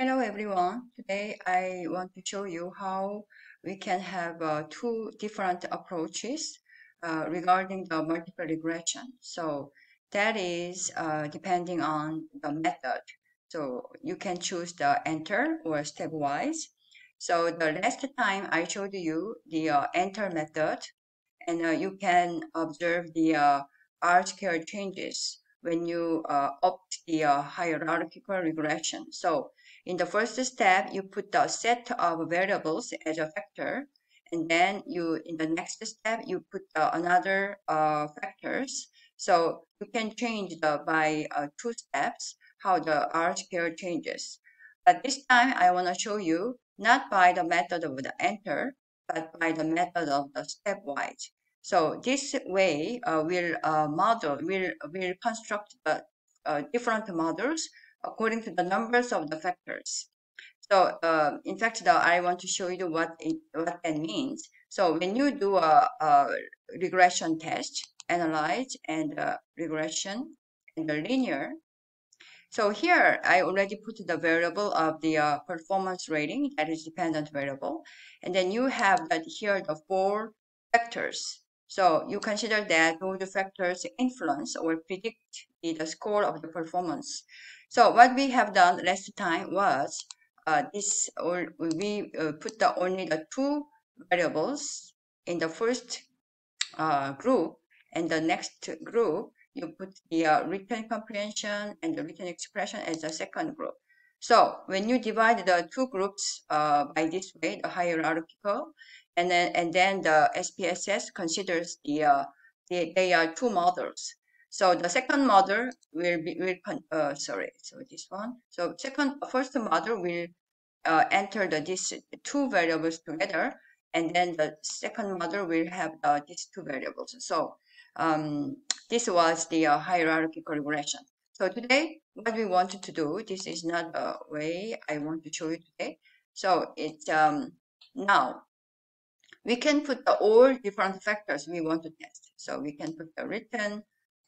Hello everyone. Today I want to show you how we can have uh, two different approaches uh, regarding the multiple regression. So that is uh, depending on the method. So you can choose the enter or stepwise. So the last time I showed you the uh, enter method and uh, you can observe the uh, R-squared changes when you opt the hierarchical regression. So in the first step, you put the set of variables as a factor, and then you, in the next step, you put another uh, factors. So you can change the by uh, two steps how the R square changes. But this time, I want to show you not by the method of the enter, but by the method of the stepwise. So this way, uh, we'll uh, model, we'll, we'll construct the uh, different models according to the numbers of the factors. So uh, in fact, the, I want to show you what it, what that means. So when you do a, a regression test, analyze and uh, regression and the linear. So here I already put the variable of the uh, performance rating that is dependent variable. And then you have that here the four factors. So you consider that those factors influence or predict the, score of the performance. So what we have done last time was uh, this, or we uh, put the only the two variables in the first uh, group, and the next group you put the uh, written comprehension and the written expression as the second group. So when you divide the two groups uh, by this way, the hierarchical, and then and then the SPSS considers the, uh, the they are two models. So the second model will be, will, uh, sorry, so this one. So second, first model will uh, enter the, these two variables together, and then the second model will have uh, these two variables. So um, this was the uh, hierarchical regression. So today, what we wanted to do, this is not a way I want to show you today. So it's um, now we can put the all different factors we want to test. So we can put the written,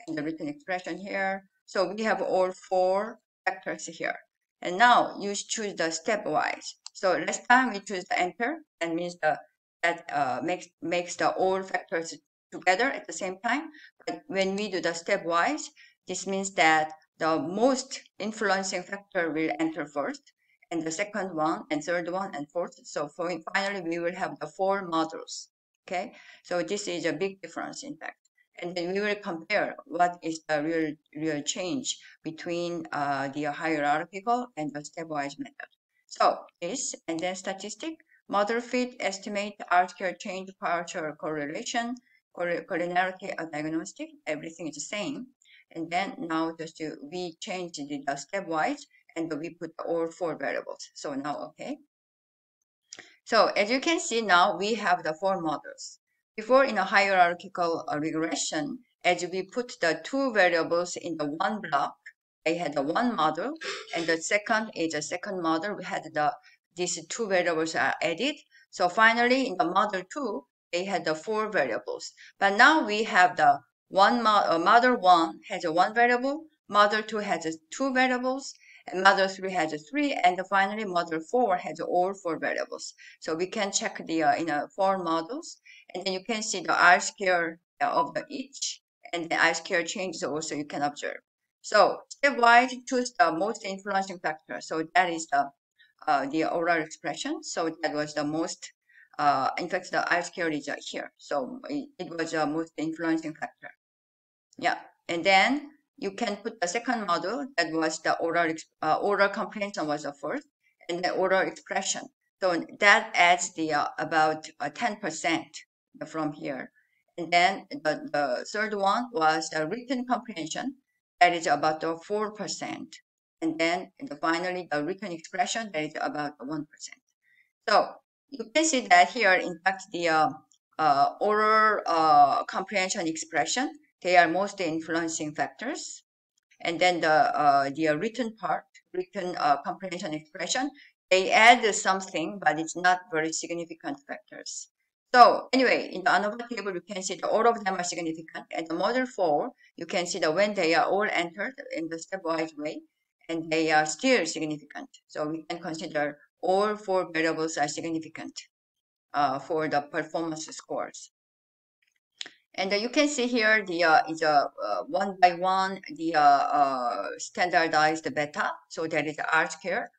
and the written expression here. So we have all four factors here. And now you choose the stepwise. So last time we choose the enter, that means the that uh, makes makes the all factors together at the same time. But when we do the stepwise, this means that the most influencing factor will enter first, and the second one, and third one, and fourth. So finally, we will have the four models. Okay, so this is a big difference, in fact and then we will compare what is the real real change between uh, the hierarchical and the stepwise method. So this and then statistic, model fit, estimate, R-square change, partial correlation, collinearity diagnostic, everything is the same. And then now just to, we change the, the stepwise and we put all four variables. So now, okay. So as you can see now, we have the four models. Before in a hierarchical uh, regression, as we put the two variables in the one block, they had the one model, and the second is a second model. We had the these two variables are added. So finally, in the model two, they had the four variables. But now we have the one mo uh, model one has a one variable, model two has two variables, model 3 has 3, and finally model 4 has all four variables. So we can check the uh, in a four models, and then you can see the R square of the each, and the R square changes also you can observe. So stepwise choose the most influencing factor. So that is the uh, the oral expression. So that was the most, uh, in fact, the R square is uh, here. So it, it was the most influencing factor. Yeah, and then you can put the second model that was the oral uh, oral comprehension was the first, and the oral expression. So that adds the uh, about uh, 10% from here. And then the, the third one was the written comprehension, that is about the 4%. And then the, finally the written expression, that is about 1%. So you can see that here, in fact, the uh, uh, oral uh, comprehension expression they are most influencing factors. And then the, uh, the written part, written uh, comprehension expression, they add something, but it's not very significant factors. So anyway, in the ANOVA table, you can see that all of them are significant. And the model four, you can see that when they are all entered in the stepwise way, and they are still significant. So we can consider all four variables are significant uh, for the performance scores. And uh, you can see here the uh, is a uh, one by one the uh, uh, standardized beta. So that is R square,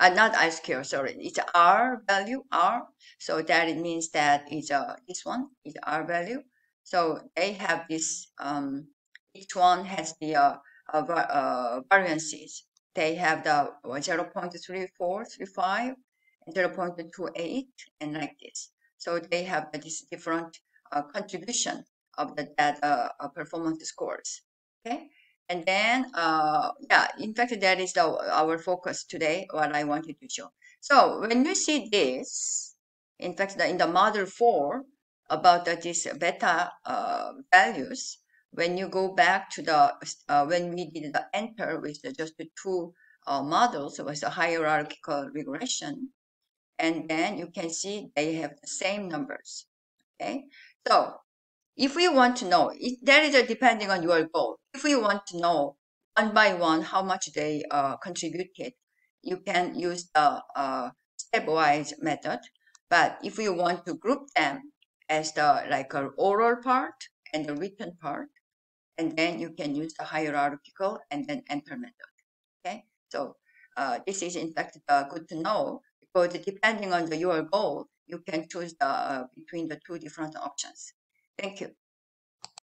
uh, not R square. Sorry, it's R value R. So that it means that is uh, this one is R value. So they have this. Um, each one has the uh, uh, uh, variances. They have the 0 0.3435 and 0 0.28 and like this. So they have this different uh, contribution of the data uh, performance scores. Okay. And then, uh, yeah, in fact, that is the, our focus today, what I wanted to show. So when you see this, in fact, the, in the model four about the, this beta uh, values, when you go back to the, uh, when we did the enter with the, just the two uh, models, it was a hierarchical regression. And then you can see they have the same numbers. Okay. So if we want to know, it, that is depending on your goal. If we want to know one by one how much they uh, contributed, you can use the uh, stepwise method. But if you want to group them as the like a oral part and the written part, and then you can use the hierarchical and then enter method. Okay, so uh, this is in fact uh, good to know because depending on the, your goal, you can choose the, uh, between the two different options. Thank you.